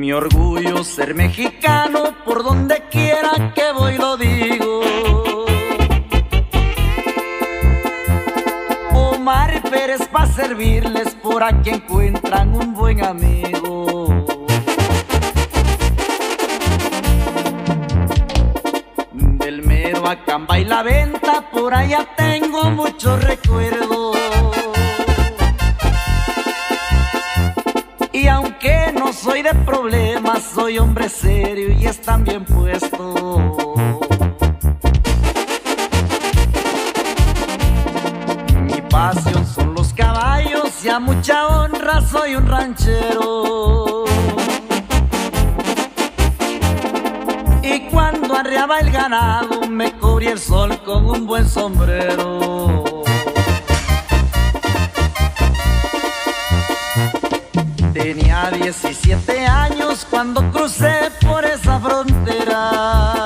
Mi orgullo ser mexicano, por donde quiera que voy lo digo. Omar Pérez para servirles por aquí encuentran un buen amigo. Del mero a Camba y la venta, por allá tengo muchos recuerdos. No soy de problemas, soy hombre serio y están bien puesto. Mi pasión son los caballos y a mucha honra soy un ranchero. Y cuando arreaba el ganado me cubrí el sol con un buen sombrero. 17 años cuando crucé por esa frontera.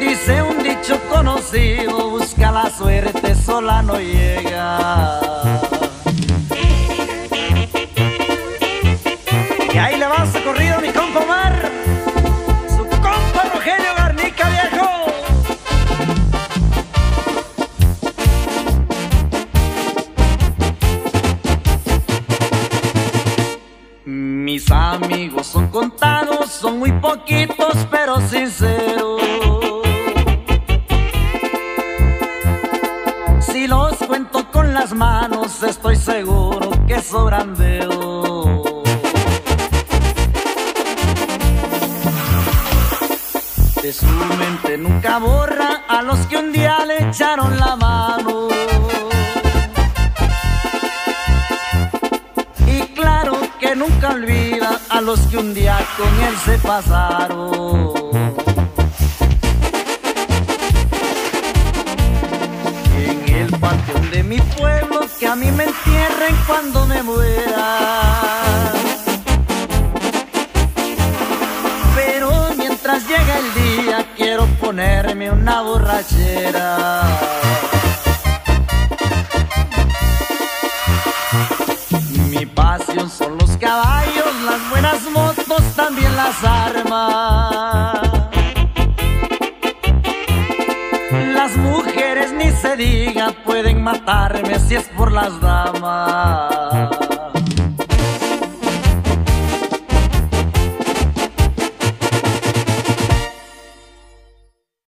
Dice un dicho conocido, busca la suerte, sola no llega. Y ahí le va su corrido mi Amigos son contados, son muy poquitos pero sinceros. Si los cuento con las manos, estoy seguro que sobran dedos. De su mente nunca borra a los que un día le echaron la mano. Y claro que nunca olvida a los que un día con él se pasaron. En el panteón de mi pueblo, que a mí me entierren cuando me muera. Pero mientras llega el día, quiero ponerme una borrachera. Diga, pueden matarme si es por las damas.